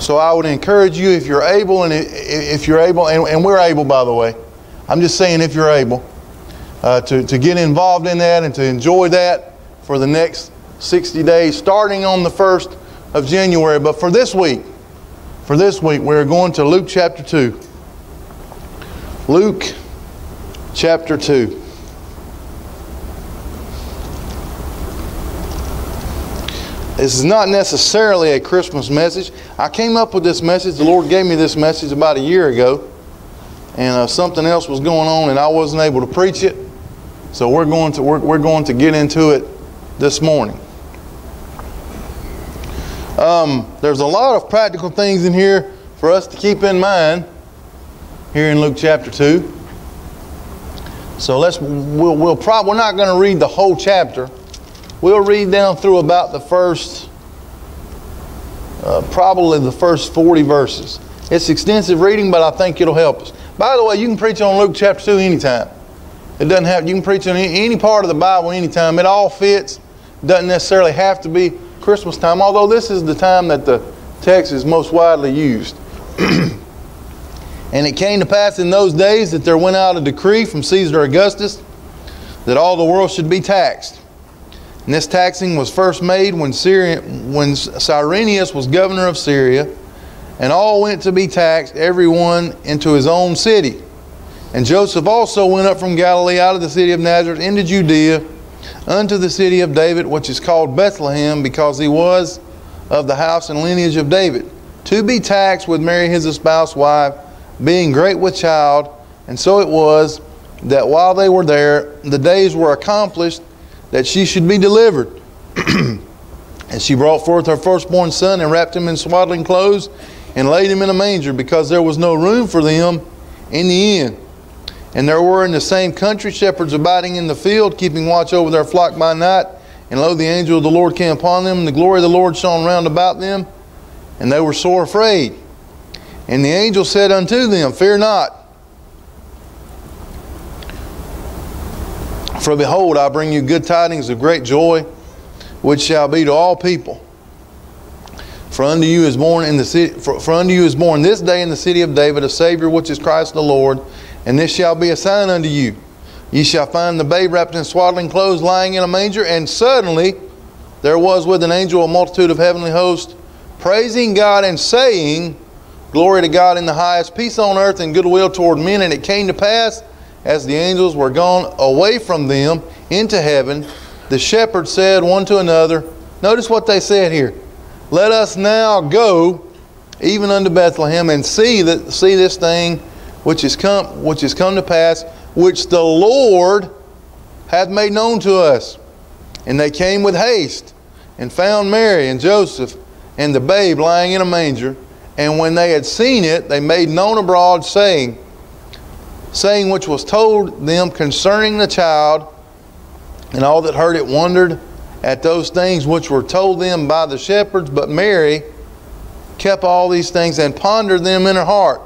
So I would encourage you, if you're able, and if you're able, and, and we're able, by the way, I'm just saying if you're able, uh, to, to get involved in that and to enjoy that for the next 60 days, starting on the 1st of January. But for this week, for this week, we're going to Luke chapter 2. Luke chapter 2. This is not necessarily a Christmas message. I came up with this message. The Lord gave me this message about a year ago. And uh, something else was going on, and I wasn't able to preach it. So we're going to, we're, we're going to get into it this morning. Um, there's a lot of practical things in here for us to keep in mind here in Luke chapter 2. So let's, we'll, we'll prob- we're not going to read the whole chapter. We'll read down through about the first, uh, probably the first 40 verses. It's extensive reading, but I think it'll help us. By the way, you can preach on Luke chapter 2 anytime. It doesn't have, you can preach on any part of the Bible anytime. It all fits. Doesn't necessarily have to be Christmas time, although this is the time that the text is most widely used. and it came to pass in those days that there went out a decree from Caesar Augustus that all the world should be taxed. And this taxing was first made when, Syria, when Cyrenius was governor of Syria, and all went to be taxed, everyone into his own city. And Joseph also went up from Galilee out of the city of Nazareth into Judea unto the city of David, which is called Bethlehem, because he was of the house and lineage of David, to be taxed with Mary his espoused wife, being great with child. And so it was that while they were there, the days were accomplished that she should be delivered. and she brought forth her firstborn son and wrapped him in swaddling clothes and laid him in a manger because there was no room for them in the inn. And there were in the same country shepherds abiding in the field, keeping watch over their flock by night. And lo, the angel of the Lord came upon them, and the glory of the Lord shone round about them, and they were sore afraid. And the angel said unto them, Fear not. For behold, I bring you good tidings of great joy, which shall be to all people. For unto you is born in the city, for, for unto you is born this day in the city of David a Savior, which is Christ the Lord. And this shall be a sign unto you. Ye shall find the babe wrapped in swaddling clothes, lying in a manger. And suddenly there was with an angel a multitude of heavenly hosts, praising God and saying, Glory to God in the highest, peace on earth and goodwill toward men. And it came to pass, as the angels were gone away from them into heaven, the shepherds said one to another, Notice what they said here. Let us now go even unto Bethlehem and see that see this thing which is come which is come to pass, which the Lord hath made known to us. And they came with haste and found Mary and Joseph and the babe lying in a manger. And when they had seen it, they made known abroad, saying, saying which was told them concerning the child, and all that heard it wondered at those things which were told them by the shepherds. But Mary kept all these things and pondered them in her heart.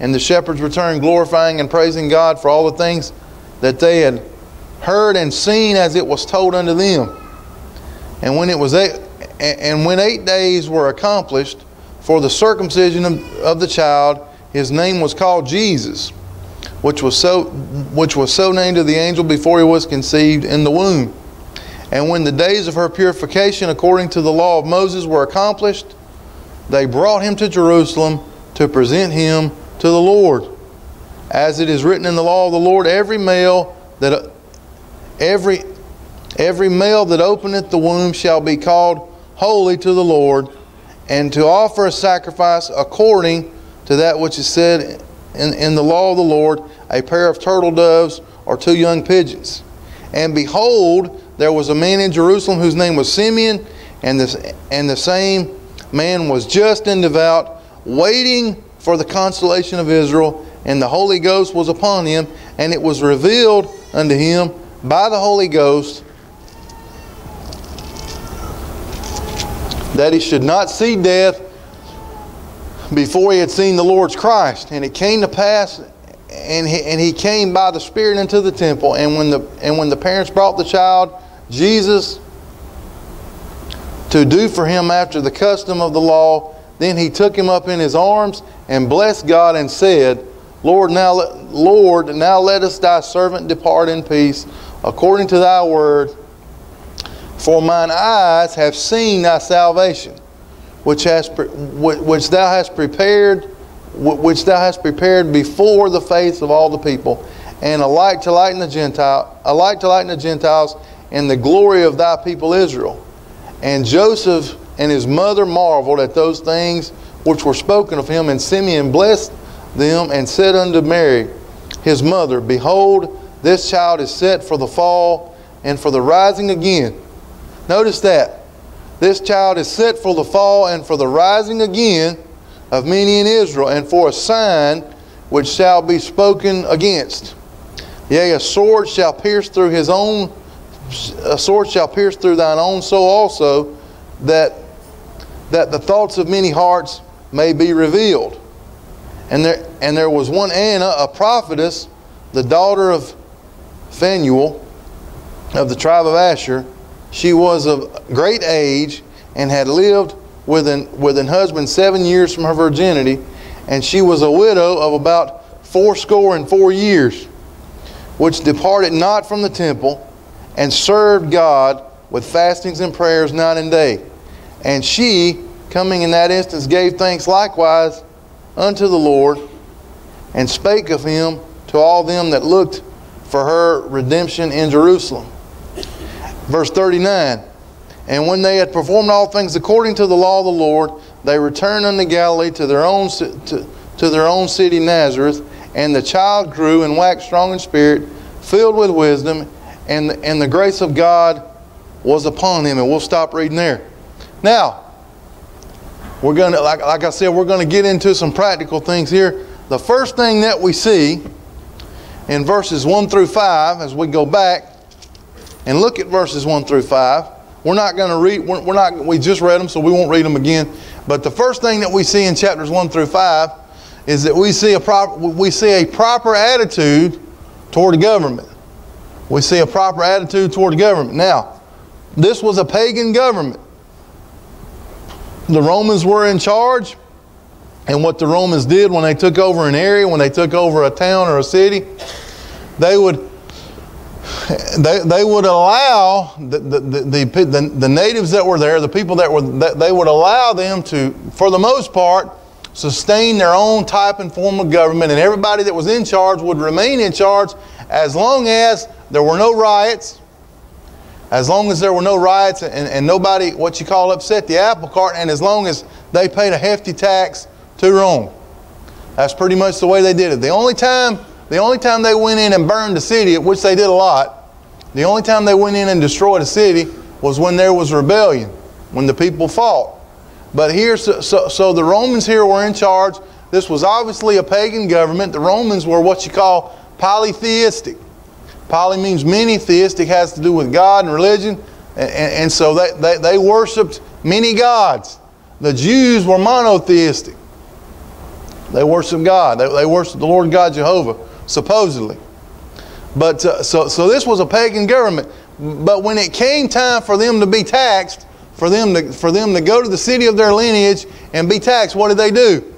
And the shepherds returned, glorifying and praising God for all the things that they had heard and seen as it was told unto them. And when it was eight, and when eight days were accomplished for the circumcision of, of the child, his name was called Jesus, which was so which was so named of the angel before he was conceived in the womb. And when the days of her purification according to the law of Moses were accomplished, they brought him to Jerusalem to present him to the Lord. As it is written in the law of the Lord, every male that every every male that openeth the womb shall be called holy to the Lord, and to offer a sacrifice according to that which is said in, in the law of the Lord, a pair of turtle doves or two young pigeons. And behold, there was a man in Jerusalem whose name was Simeon, and this and the same man was just and devout, waiting for the consolation of Israel, and the Holy Ghost was upon him, and it was revealed unto him by the Holy Ghost that he should not see death before he had seen the Lord's Christ. And it came to pass, and he, and he came by the Spirit into the temple, and when the and when the parents brought the child Jesus to do for him after the custom of the law, Then he took him up in his arms and blessed God and said, Lord, now, Lord, now let us thy servant depart in peace, according to thy word. For mine eyes have seen thy salvation, which, has, which thou hast prepared, which thou hast prepared before the face of all the people, and a light to lighten the Gentile, a light to lighten the Gentiles, and the glory of thy people Israel. And Joseph and his mother marveled at those things which were spoken of him, and Simeon blessed them and said unto Mary, his mother, Behold, this child is set for the fall and for the rising again. Notice that. This child is set for the fall and for the rising again of many in Israel, and for a sign which shall be spoken against. Yea, a sword shall pierce through his own, a sword shall pierce through thine own soul also, that, that the thoughts of many hearts may be revealed. And there, and there was one Anna, a prophetess, the daughter of Phanuel of the tribe of Asher. She was of great age and had lived with an, with an husband seven years from her virginity, and she was a widow of about fourscore and four years, which departed not from the temple, and served God with fastings and prayers night and day. And she, coming in that instance, gave thanks likewise unto the Lord, and spake of him to all them that looked for her redemption in Jerusalem. Verse 39 And when they had performed all things according to the law of the Lord, they returned unto Galilee to their own, to, to their own city Nazareth. And the child grew and waxed strong in spirit, filled with wisdom, and, and the grace of God was upon him. And we'll stop reading there. Now, we're going to, like, like I said, we're going to get into some practical things here. The first thing that we see in verses 1 through 5, as we go back and look at verses 1 through 5, we're not going to read, we're, we're not, we just read them, so we won't read them again. But the first thing that we see in chapters 1 through 5 is that we see a proper, we see a proper attitude toward the government. We see a proper attitude toward the government. Now, this was a pagan government the Romans were in charge, and what the Romans did when they took over an area, when they took over a town or a city, they would they, they would allow the, the, the, the, the natives that were there, the people that were, they would allow them to, for the most part, sustain their own type and form of government, and everybody that was in charge would remain in charge as long as there were no riots, as long as there were no riots and, and nobody, what you call, upset the apple cart, and as long as they paid a hefty tax to Rome. That's pretty much the way they did it. The only time, the only time they went in and burned the city, which they did a lot, the only time they went in and destroyed a city was when there was rebellion, when the people fought. But here, so, so, so the Romans here were in charge. This was obviously a pagan government. The Romans were what you call polytheistic. Poly means many, theistic has to do with God and religion. And, and so they, they, they worshiped many gods. The Jews were monotheistic. They worshiped God. They, they worshiped the Lord God Jehovah, supposedly. But uh, so, so this was a pagan government. But when it came time for them to be taxed, for them to, for them to go to the city of their lineage and be taxed, what did they do?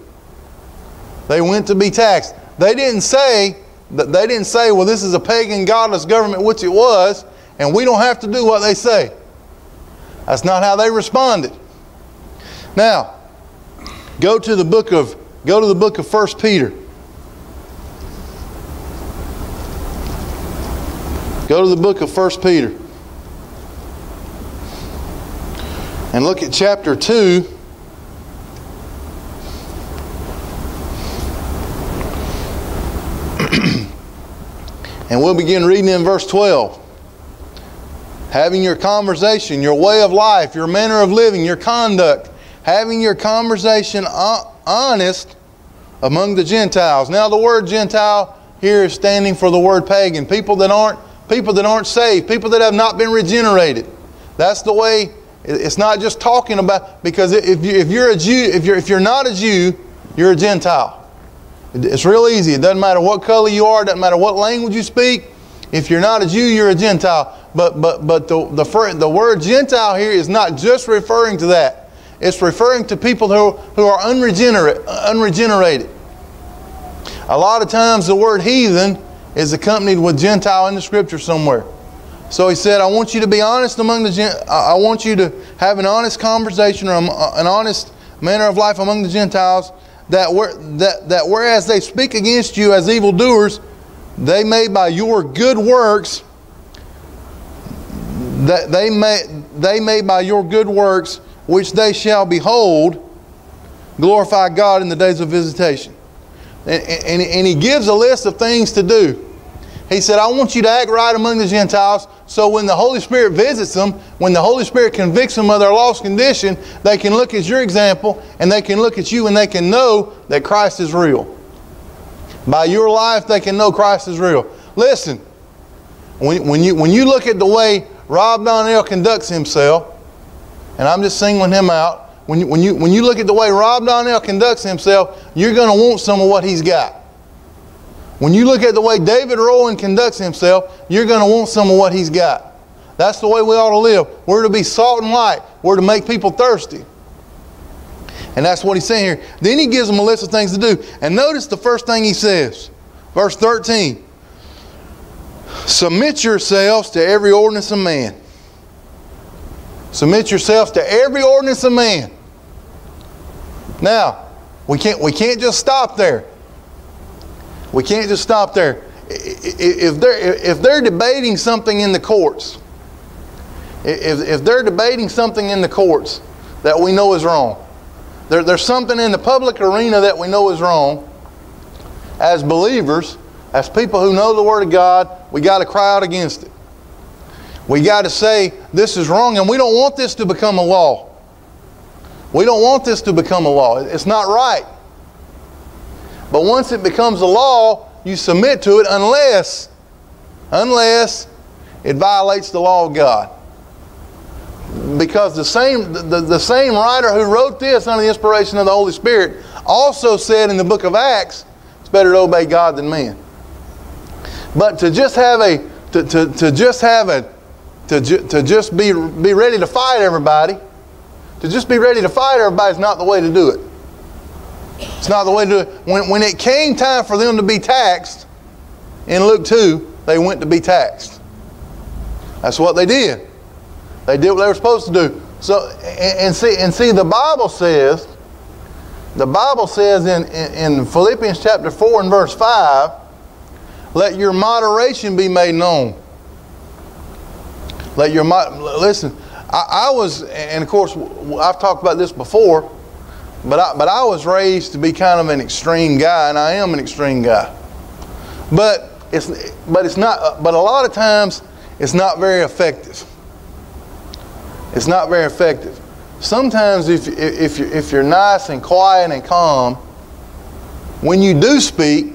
They went to be taxed. They didn't say, that they didn't say, well, this is a pagan, godless government, which it was, and we don't have to do what they say. That's not how they responded. Now, go to the book of go to the book of 1 Peter. Go to the book of 1 Peter. And look at chapter 2 And we'll begin reading in verse 12. Having your conversation, your way of life, your manner of living, your conduct, having your conversation honest among the Gentiles. Now, the word Gentile here is standing for the word pagan. People that aren't people that aren't saved, people that have not been regenerated. That's the way. It's not just talking about because if you if you're a Jew, if you're if you're not a Jew, you're a Gentile. It's real easy. It doesn't matter what color you are, it doesn't matter what language you speak. If you're not a Jew, you're a Gentile. But, but, but the, the, the word Gentile here is not just referring to that. it's referring to people who, who are unregenerate, unregenerated. A lot of times the word heathen is accompanied with Gentile in the scripture somewhere. So he said, I want you to be honest among the I want you to have an honest conversation or uh, an honest manner of life among the Gentiles, that, that, that whereas they speak against you as evildoers, they may by your good works, that they may, they may by your good works, which they shall behold, glorify God in the days of visitation. And, and, and he gives a list of things to do. He said, I want you to act right among the Gentiles so when the Holy Spirit visits them, when the Holy Spirit convicts them of their lost condition, they can look at your example and they can look at you and they can know that Christ is real. By your life, they can know Christ is real. Listen, when, when, you, when you look at the way Rob Donnell conducts himself, and I'm just singling him out, when you, when, you, when you look at the way Rob Donnell conducts himself, you're going to want some of what he's got. When you look at the way David Rowan conducts himself, you're going to want some of what he's got. That's the way we ought to live. We're to be salt and light. We're to make people thirsty. And that's what he's saying here. Then he gives them a list of things to do. And notice the first thing he says. Verse 13. Submit yourselves to every ordinance of man. Submit yourselves to every ordinance of man. Now, we can't, we can't just stop there. We can't just stop there. If they're, if they're debating something in the courts, if, if they're debating something in the courts that we know is wrong, there, there's something in the public arena that we know is wrong, as believers, as people who know the Word of God, we got to cry out against it. We got to say, this is wrong, and we don't want this to become a law. We don't want this to become a law. It's not right. But once it becomes a law, you submit to it unless, unless it violates the law of God. Because the same, the, the same writer who wrote this under the inspiration of the Holy Spirit also said in the book of Acts, it's better to obey God than man. But to just have a, to, to, to just have a, to, ju- to just be, be ready to fight everybody, to just be ready to fight everybody is not the way to do it. It's not the way to do it. When, when it came time for them to be taxed, in Luke 2, they went to be taxed. That's what they did. They did what they were supposed to do. So, and, and see, and see, the Bible says, the Bible says in, in, in Philippians chapter 4 and verse 5, let your moderation be made known. Let your, listen, I, I was, and of course, I've talked about this before, but I, but I was raised to be kind of an extreme guy, and I am an extreme guy. But it's, but it's not, but a lot of times it's not very effective. It's not very effective. Sometimes if, if, you're, if you're nice and quiet and calm, when you do speak,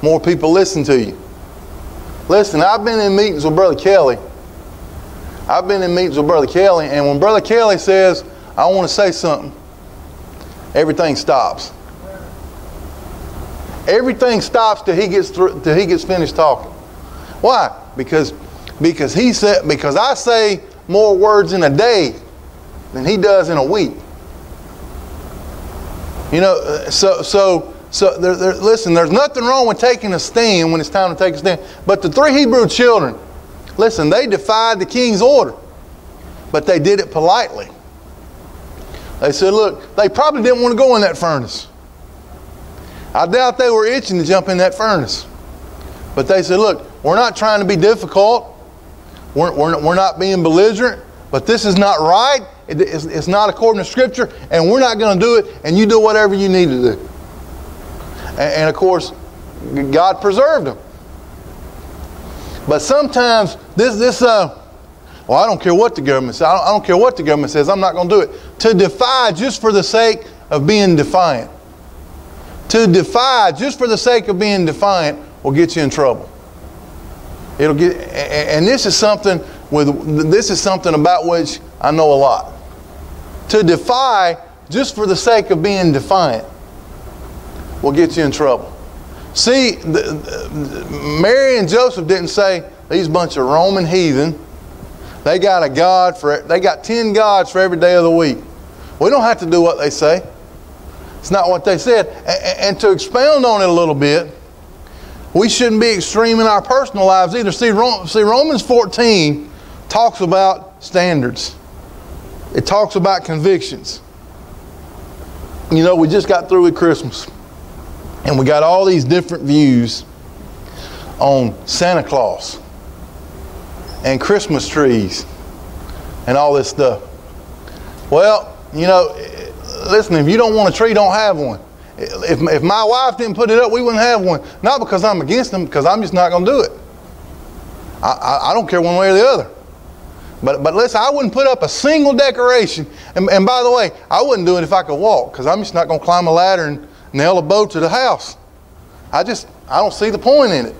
more people listen to you. Listen, I've been in meetings with Brother Kelly. I've been in meetings with Brother Kelly, and when Brother Kelly says, I want to say something, everything stops. Everything stops till he gets through, till he gets finished talking. Why? Because because he said because I say more words in a day than he does in a week. You know, uh, so so so there, there, listen. There's nothing wrong with taking a stand when it's time to take a stand. But the three Hebrew children, listen, they defied the king's order, but they did it politely. They said, look, they probably didn't want to go in that furnace. I doubt they were itching to jump in that furnace. But they said, look, we're not trying to be difficult. We're, we're, we're not being belligerent. But this is not right. It, it's, it's not according to Scripture. And we're not going to do it. And you do whatever you need to do. And, and of course, God preserved them. But sometimes this, this uh, well, I don't care what the government says. I don't, I don't care what the government says. I'm not going to do it. To defy just for the sake of being defiant. To defy just for the sake of being defiant will get you in trouble. It'll get, and this is something with this is something about which I know a lot. To defy just for the sake of being defiant will get you in trouble. See, the, Mary and Joseph didn't say these bunch of Roman heathen they got a God for, they got 10 gods for every day of the week. We don't have to do what they say. It's not what they said. And, and to expound on it a little bit, we shouldn't be extreme in our personal lives either. See, see, Romans 14 talks about standards. It talks about convictions. You know, we just got through with Christmas. And we got all these different views on Santa Claus and Christmas trees and all this stuff. Well, you know, listen, if you don't want a tree, don't have one. If, if my wife didn't put it up, we wouldn't have one. Not because I'm against them, because I'm just not going to do it. I, I, I, don't care one way or the other. But, but listen, I wouldn't put up a single decoration. And, and by the way, I wouldn't do it if I could walk, because I'm just not going to climb a ladder and nail a bow to the house. I just, I don't see the point in it.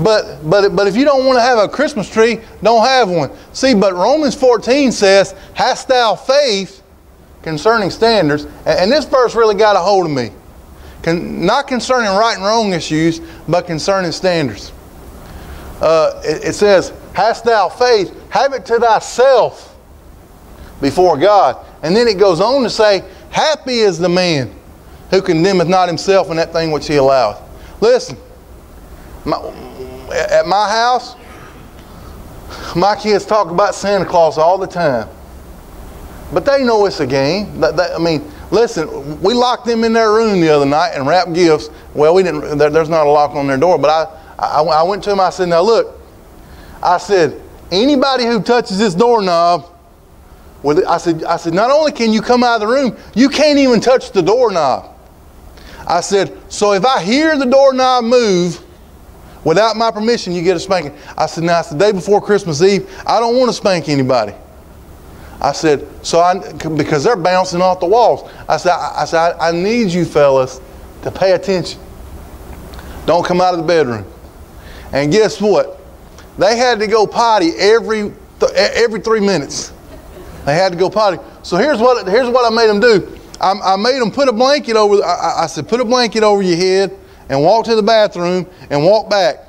But, but, but if you don't want to have a Christmas tree, don't have one. See, but Romans 14 says, Hast thou faith concerning standards? And this verse really got a hold of me. Con, not concerning right and wrong issues, but concerning standards. Uh, it, it says, Hast thou faith? Have it to thyself before God. And then it goes on to say, Happy is the man who condemneth not himself in that thing which he alloweth. Listen, my, at my house, my kids talk about Santa Claus all the time. But they know it's a game. I mean, listen, we locked them in their room the other night and wrapped gifts. Well, we didn't. There, there's not a lock on their door, but I, I, I went to them. I said, "Now look," I said, "Anybody who touches this doorknob, I said, I said, not only can you come out of the room, you can't even touch the doorknob." I said, "So if I hear the doorknob move." Without my permission, you get a spanking. I said, now it's the day before Christmas Eve. I don't want to spank anybody. I said, so I, because they're bouncing off the walls. I said, I, I said, I, I need you fellas to pay attention. Don't come out of the bedroom. And guess what? They had to go potty every, every three minutes. They had to go potty. So here's what, here's what I made them do. I, I made them put a blanket over, I, I said, put a blanket over your head and walk to the bathroom and walk back.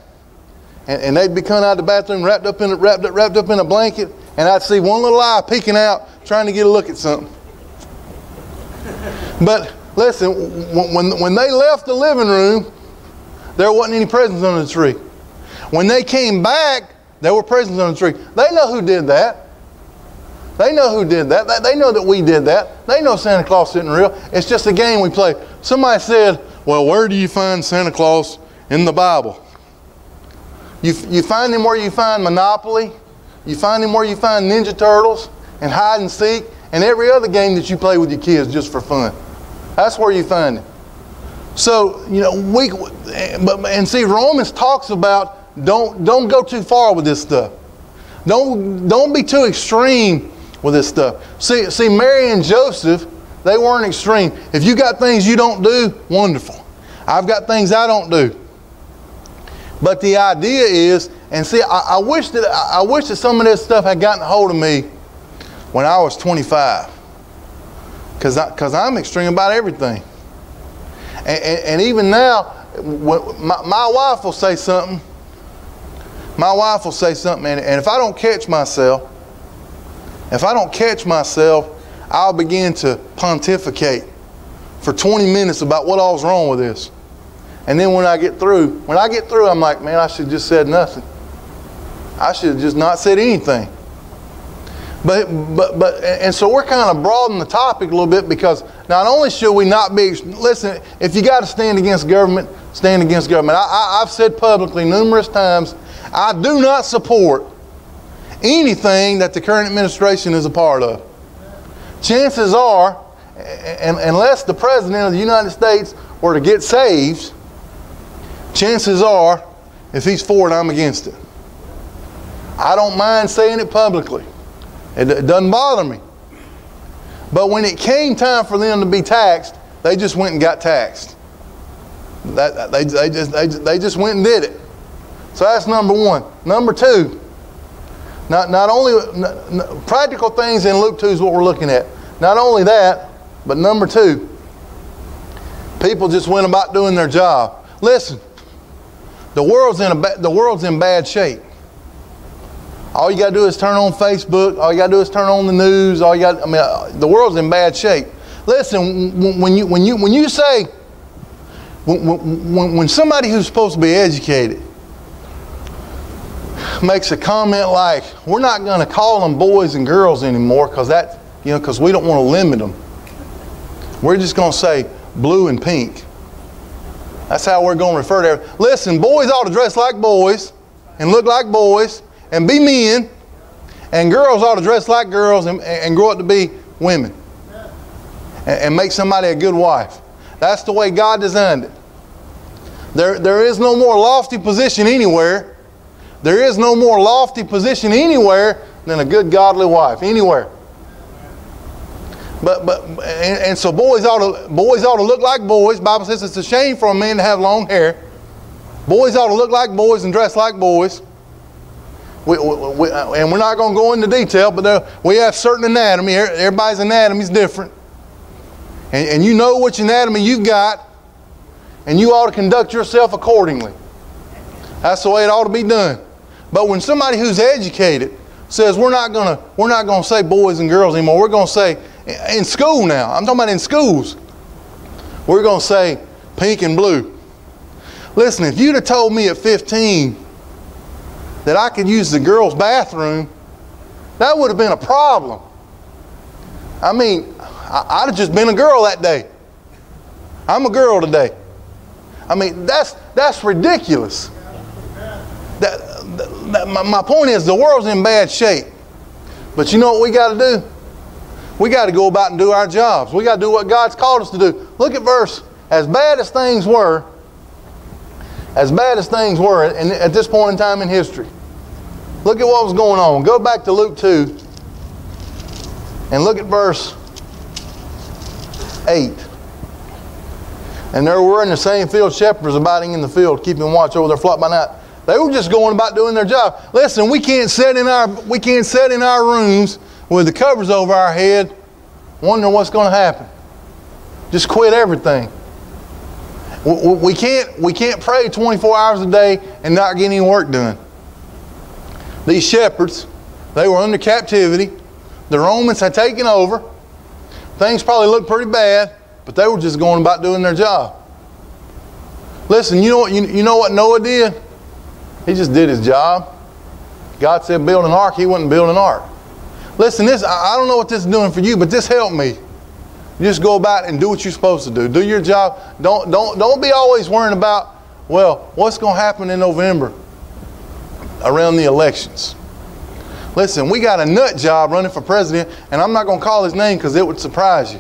And, and they'd be coming out of the bathroom wrapped up in a, wrapped up, wrapped up in a blanket, and I'd see one little eye peeking out trying to get a look at something. But listen, when, when they left the living room, there wasn't any presents under the tree. When they came back, there were presents on the tree. They know who did that. They know who did that. They know that we did that. They know Santa Claus isn't real. It's just a game we play. Somebody said, well, where do you find Santa Claus in the Bible? You, you find him where you find Monopoly, you find him where you find Ninja Turtles and hide and seek and every other game that you play with your kids just for fun. That's where you find him. So, you know, we but and see Romans talks about don't don't go too far with this stuff. Don't don't be too extreme with this stuff. See see Mary and Joseph they weren't extreme. If you got things you don't do, wonderful. I've got things I don't do. But the idea is, and see, I, I wish that I wish that some of this stuff had gotten a hold of me when I was 25, because because I'm extreme about everything. And, and, and even now, my, my, wife will say something. My wife will say something, and, and if I don't catch myself, if I don't catch myself, I'll begin to pontificate for 20 minutes about what all's wrong with this. And then when I get through, when I get through, I'm like, man, I should have just said nothing. I should have just not said anything. But, but, but, and so we're kind of broadening the topic a little bit because not only should we not be, listen, if you got to stand against government, stand against government. I, I, I've said publicly numerous times, I do not support anything that the current administration is a part of chances are, unless the President of the United States were to get saved, chances are, if he's for it, I'm against it. I don't mind saying it publicly. It, it doesn't bother me. But when it came time for them to be taxed, they just went and got taxed. That, they, they, just, they, they just went and did it. So that's number one. Number two, not, not only not, practical things in Luke 2 is what we're looking at. Not only that, but number two, people just went about doing their job. Listen, the world's in, a the world's in bad shape. All you got to do is turn on Facebook. All you got to do is turn on the news. All you got, I mean, uh, the world's in bad shape. Listen, when you, when you, when you say, when, when, when somebody who's supposed to be educated makes a comment like, we're not going to call them boys and girls anymore because that, you know, because we don't want to limit them. We're just going to say blue and pink. That's how we're going to refer to. Listen, boys ought to dress like boys and look like boys and be men, and girls ought to dress like girls and, and grow up to be women and, and make somebody a good wife. That's the way God designed it. There, there is no more lofty position anywhere. There is no more lofty position anywhere than a good godly wife. Anywhere. But but and, and, so boys ought to boys ought to look like boys. Bible says it's a shame for a man to have long hair. Boys ought to look like boys and dress like boys. We, we, we, uh, and we're not going to go into detail, but we have certain anatomy. Everybody's anatomy is different. And, and you know which anatomy you've got, and you ought to conduct yourself accordingly. That's the way it ought to be done. But when somebody who's educated says we're not to we're not to say boys and girls anymore, we're to say in school now. I'm talking about in schools. We're to say pink and blue. Listen, if you'd have told me at 15 that I could use the girls' bathroom, that would have been a problem. I mean, I'd have just been a girl that day. I'm a girl today. I mean, that's, that's ridiculous. My, my point is, the world's in bad shape. But you know what we got to do? We got to go about and do our jobs. We got to do what God's called us to do. Look at verse. As bad as things were, as bad as things were at this point in time in history, look at what was going on. Go back to Luke 2 and look at verse 8. And there were in the same field shepherds abiding in the field, keeping watch over their flock by night. They were just going about doing their job. Listen, we can't sit in our we can't sit in our rooms with the covers over our head, wondering what's going to happen. Just quit everything. We can't, we can't pray 24 hours a day and not get any work done. These shepherds, they were under captivity. The Romans had taken over. Things probably looked pretty bad, but they were just going about doing their job. Listen, you know what, you, you know what Noah did? He just did his job. God said build an ark, he wouldn't build an ark. Listen, this I don't know what this is doing for you, but this helped me. You just go about and do what you're supposed to do. Do your job. Don't, don't, don't be always worrying about, well, what's going to happen in November around the elections. Listen, we got a nut job running for president, and I'm not going to call his name because it would surprise you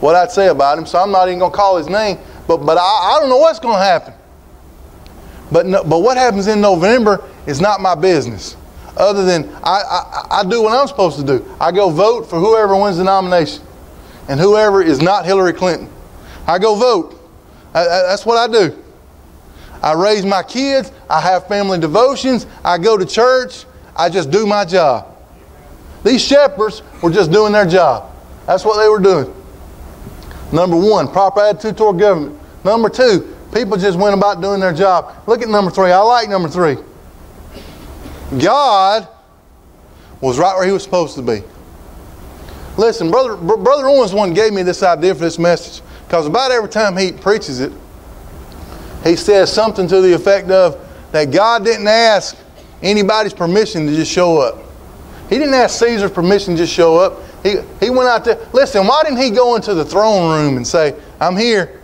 what I'd say about him, so I'm not even going to call his name. But, but I, I don't know what's going to happen. But, no, but what happens in November is not my business. Other than I, I, I do what I'm supposed to do. I go vote for whoever wins the nomination and whoever is not Hillary Clinton. I go vote. I, that's what I do. I raise my kids. I have family devotions. I go to church. I just do my job. These shepherds were just doing their job. That's what they were doing. Number one, proper attitude toward government. Number two, people just went about doing their job. Look at number three. I like number three. God was right where he was supposed to be. Listen, brother, brother Owens one gave me this idea for this message because about every time he preaches it, he says something to the effect of that God didn't ask anybody's permission to just show up. He didn't ask Caesar's permission to just show up. He, he went out there. Listen, why didn't he go into the throne room and say, I'm here?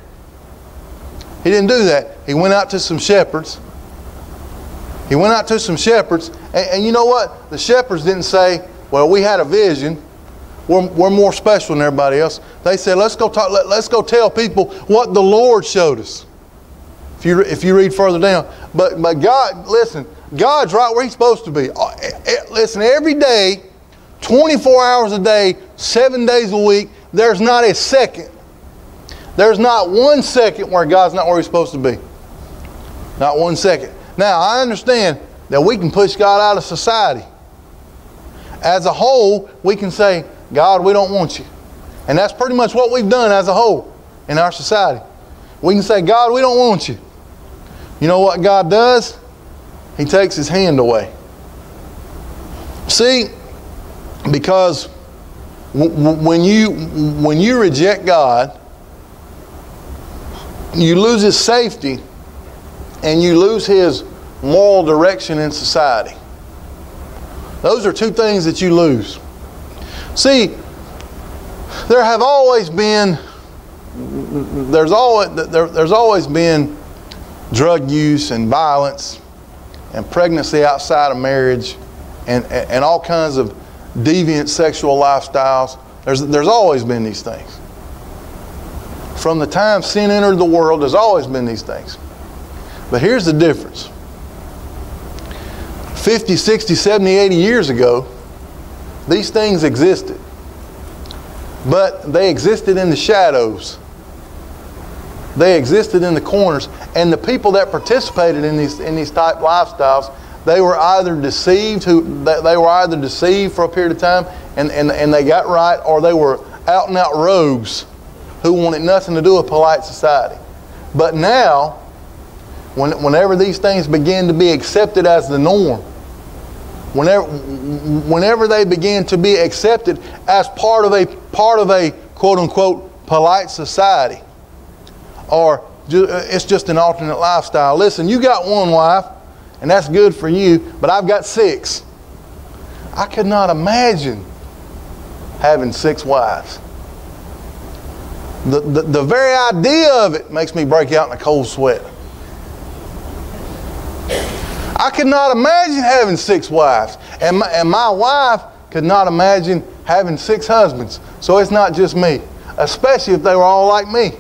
He didn't do that. He went out to some shepherds. He went out to some shepherds. And, and you know what? The shepherds didn't say, Well, we had a vision we're, we're more special than everybody else. They said, let's go, talk, let, let's go tell people what the Lord showed us. If you, if you read further down. But, but God, listen, God's right where He's supposed to be. Uh, eh, eh, listen, every day, 24 hours a day, seven days a week, there's not a second. There's not one second where God's not where He's supposed to be. Not one second. Now, I understand that we can push God out of society. As a whole, we can say, God, we don't want you. And that's pretty much what we've done as a whole in our society. We can say, God, we don't want you. You know what God does? He takes his hand away. See, because when you when you reject God, you lose his safety and you lose his moral direction in society. Those are two things that you lose. See, there have always been there's always there, there's always been drug use and violence and pregnancy outside of marriage and, and all kinds of deviant sexual lifestyles. There's, there's always been these things. From the time sin entered the world, there's always been these things. But here's the difference 50, 60, 70, 80 years ago, these things existed. But they existed in the shadows. They existed in the corners. And the people that participated in these, in these type lifestyles, they were either deceived, who, they were either deceived for a period of time and, and, and they got right, or they were out and out rogues who wanted nothing to do with polite society. But now, when, whenever these things begin to be accepted as the norm, whenever, whenever they begin to be accepted as part of a part of a quote unquote polite society, or uh, it's just an alternate lifestyle. Listen, you got one wife, and that's good for you, but I've got six. I could not imagine having six wives. The, the, very idea of it makes me break out in a cold sweat. I could not imagine having six wives. And my, and my wife could not imagine having six husbands. So it's not just me, especially if they were all like me.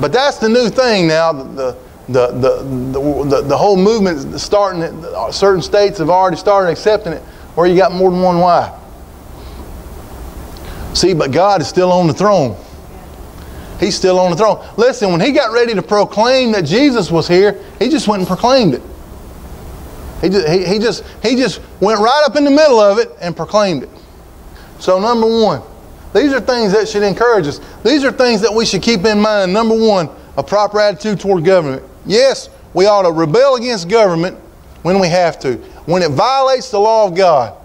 But that's the new thing now. The, the, the, the, the, whole movement starting, certain states have already started accepting it where you got more than one wife. See, but God is still on the throne. He's still on the throne. Listen, when he got ready to proclaim that Jesus was here, he just went and proclaimed it. He just, he, he just, he just went right up in the middle of it and proclaimed it. So, number one, these are things that should encourage us. These are things that we should keep in mind. Number one, a proper attitude toward government. Yes, we ought to rebel against government when we have to, when it violates the law of God.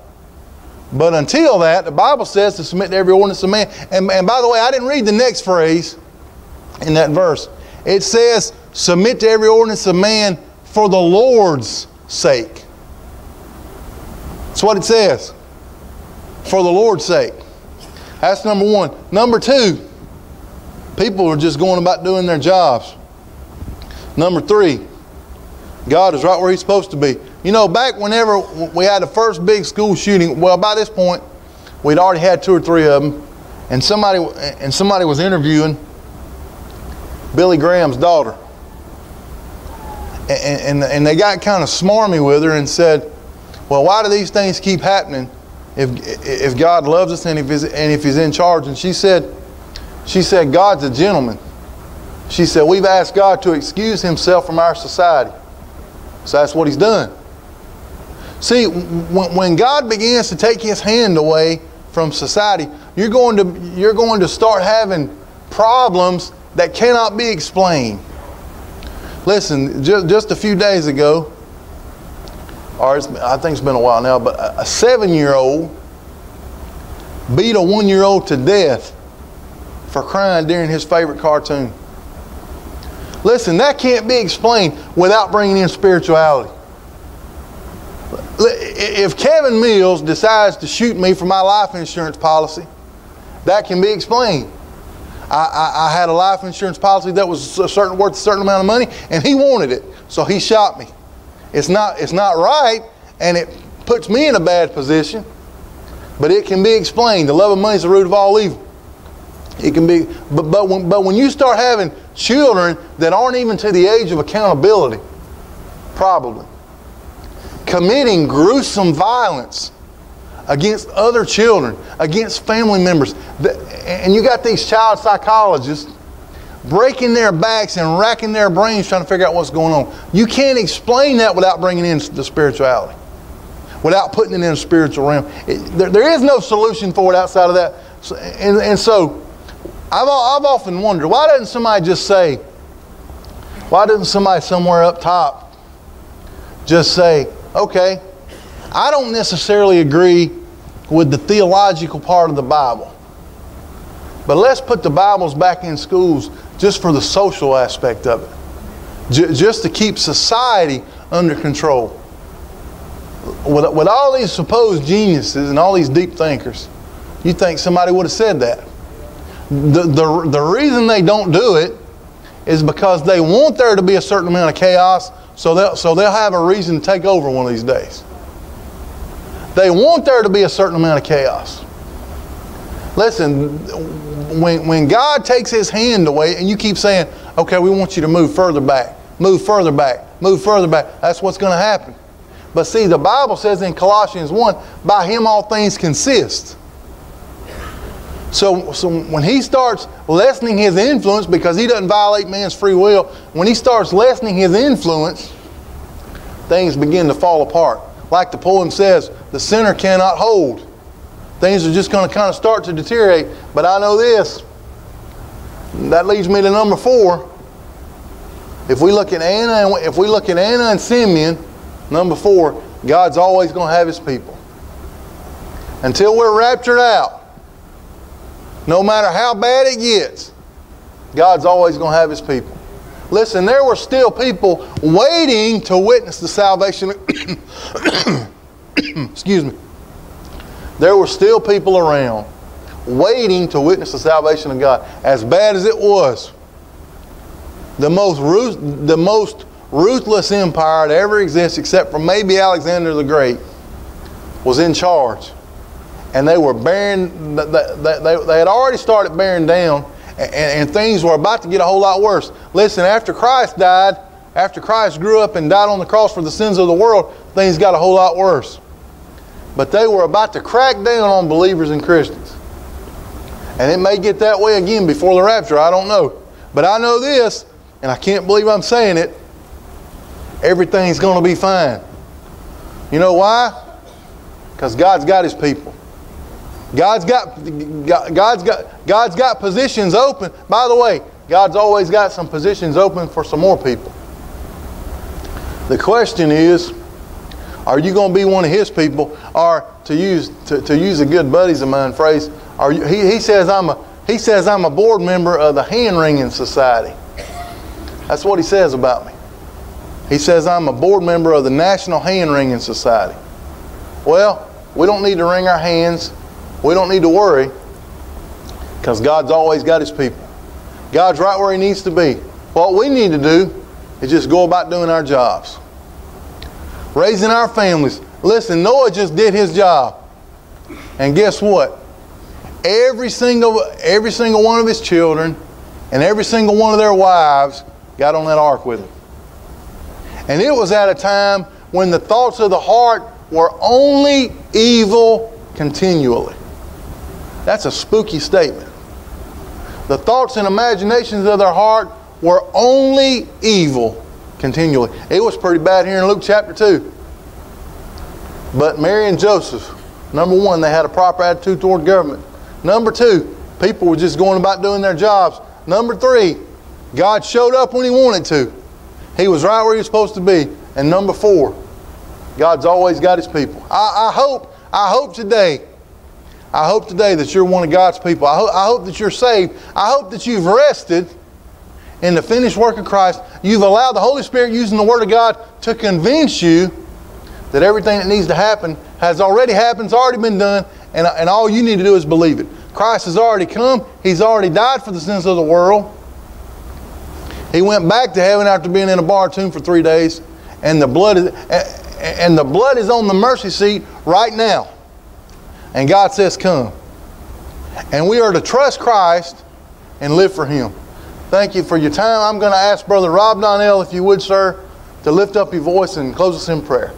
But until that, the Bible says to submit to every ordinance of man. And, and by the way, I didn't read the next phrase in that verse. It says, submit to every ordinance of man for the Lord's sake. That's what it says. For the Lord's sake. That's number one. Number two, people are just going about doing their jobs. Number three, God is right where He's supposed to be. You know, back whenever we had the first big school shooting, well, by this point, we'd already had two or three of them, and somebody and somebody was interviewing Billy Graham's daughter. And, and, and they got kind of smarmy with her and said, Well, why do these things keep happening if, if God loves us and if, he's, and if He's in charge? And she said, she said, God's a gentleman. She said, We've asked God to excuse Himself from our society. So that's what He's done. See, when, God begins to take His hand away from society, you're going to, you're going to start having problems that cannot be explained. Listen, just, just a few days ago, or I think it's been a while now, but a, a seven year old beat a one year old to death for crying during his favorite cartoon. Listen, that can't be explained without bringing in spirituality. If Kevin Mills decides to shoot me for my life insurance policy, that can be explained. I, I, I, had a life insurance policy that was a certain worth a certain amount of money, and he wanted it, so he shot me. It's not it's not right, and it puts me in a bad position, but it can be explained. The love of money is the root of all evil. It can be, but but when, but when you start having children that aren't even to the age of accountability, probably committing gruesome violence against other children, against family members. And you got these child psychologists breaking their backs and racking their brains trying to figure out what's going on. You can't explain that without bringing in the spirituality, without putting it in a spiritual realm. It, there, there is no solution for it outside of that. So, and, and so I've, I've often wondered why doesn't somebody just say, why doesn't somebody somewhere up top just say, okay, I don't necessarily agree with the theological part of the Bible. But let's put the Bibles back in schools just for the social aspect of it, J- just to keep society under control. With, with all these supposed geniuses and all these deep thinkers, you think somebody would have said that. The, the, the reason they don't do it is because they want there to be a certain amount of chaos, so they'll, so they'll have a reason to take over one of these days. They want there to be a certain amount of chaos. Listen, when, when God takes his hand away and you keep saying, okay, we want you to move further back, move further back, move further back, that's what's going to happen. But see, the Bible says in Colossians 1, by him all things consist. So, so when he starts lessening his influence, because he doesn't violate man's free will, when he starts lessening his influence, things begin to fall apart. Like the poem says, the sinner cannot hold. Things are just going to kind of start to deteriorate. But I know this. That leads me to number four. If we look at Anna, and if we look at Anna and Simeon, number four, God's always going to have His people. Until we're raptured out, no matter how bad it gets, God's always going to have His people. Listen, there were still people waiting to witness the salvation. Excuse me. There were still people around waiting to witness the salvation of God. As bad as it was, the most, the most ruthless empire to ever exist, except for maybe Alexander the Great, was in charge. And they were bearing, they, they, they had already started bearing down and, and things were about to get a whole lot worse. Listen, after Christ died, after Christ grew up and died on the cross for the sins of the world, things got a whole lot worse. But they were about to crack down on believers and Christians. And it may get that way again before the rapture, I don't know. But I know this, and I can't believe I'm saying it everything's going to be fine. You know why? Because God's got His people. God's got, God's got, God's got positions open. By the way, God's always got some positions open for some more people. The question is, are you going to be one of his people? Or to use to, to use a good buddies of mine phrase, are you, he, he says I'm a he says I'm a board member of the hand wringing society. That's what he says about me. He says I'm a board member of the National Hand Wringing Society. Well, we don't need to wring our hands we don't need to worry because God's always got His people. God's right where He needs to be. What we need to do is just go about doing our jobs, raising our families. Listen, Noah just did his job. And guess what? Every single, every single one of his children and every single one of their wives got on that ark with him. And it was at a time when the thoughts of the heart were only evil continually. That's a spooky statement. The thoughts and imaginations of their heart were only evil continually. It was pretty bad here in Luke chapter 2. But Mary and Joseph, number one, they had a proper attitude toward government. Number two, people were just going about doing their jobs. Number three, God showed up when He wanted to. He was right where He was supposed to be. And number four, God's always got His people. I, I hope, I hope today I hope today that you're one of God's people. I, ho- I hope that you're saved. I hope that you've rested in the finished work of Christ. You've allowed the Holy Spirit using the Word of God to convince you that everything that needs to happen has already happened, it's already been done, and, and all you need to do is believe it. Christ has already come, He's already died for the sins of the world. He went back to heaven after being in a bar tomb for three days, and the blood is, and the blood is on the mercy seat right now. And God says, Come. And we are to trust Christ and live for Him. Thank you for your time. I'm going to ask Brother Rob Donnell, if you would, sir, to lift up your voice and close us in prayer.